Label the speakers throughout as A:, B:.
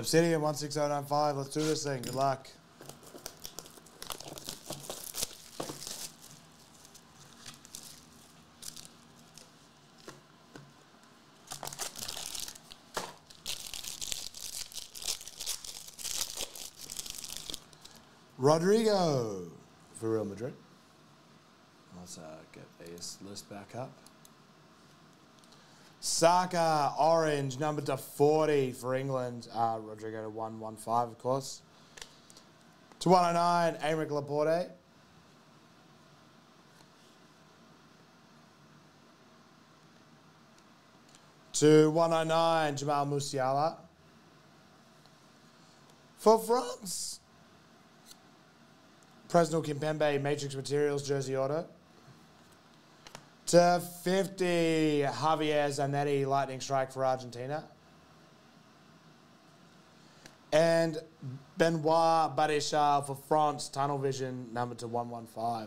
A: Obsidian 16095. Let's do this thing. Good luck. Rodrygo for Real Madrid. Let's uh, get this list back up. Saka, orange, number to 40 for England. Uh, Rodrygo to 115, of course. To 109, Aymeric Laporte. To 109, Jamal Musiala. For France, Presnel Kimpembe, Matrix Materials, Jersey Auto. To 50, Javier Zanetti, Lightning Strike for Argentina. And Benoit Badiashile for France, Tunnel Vision, number to 115.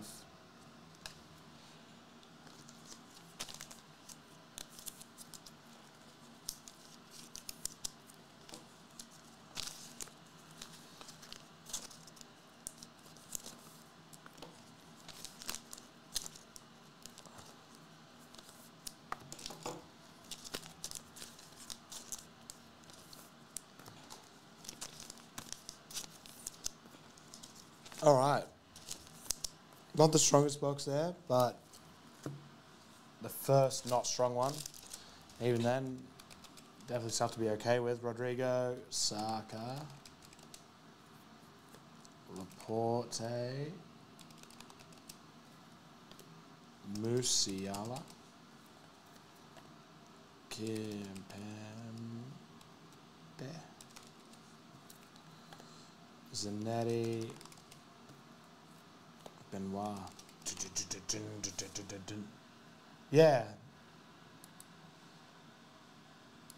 A: All right. Not the strongest box there, but the first not strong one. Even then, definitely stuff to be okay with. Rodrygo, Saka, Laporte, Musiala, Kimpembe, Zanetti, Benoit. Yeah.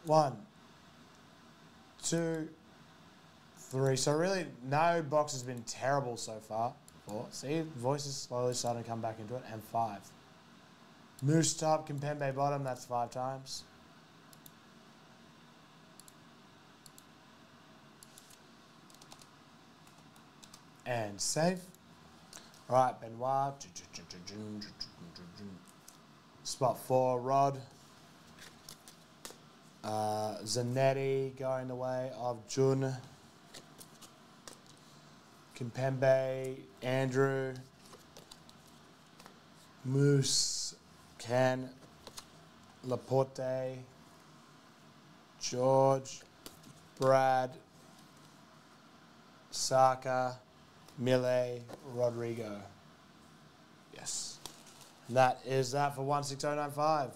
A: One, two, three. So really, no box has been terrible so far. Four. See, voice is slowly starting to come back into it. And five. Moose top, Kimpembe bottom. That's five times. And save. All right, Benoit. Spot four, Rod. Uh, Zanetti going the way of Jun. Kimpembe, Andrew. Moose, Ken. Laporte. George. Brad. Saka. Mille, Rodrygo. Yes. And that is that for 16095.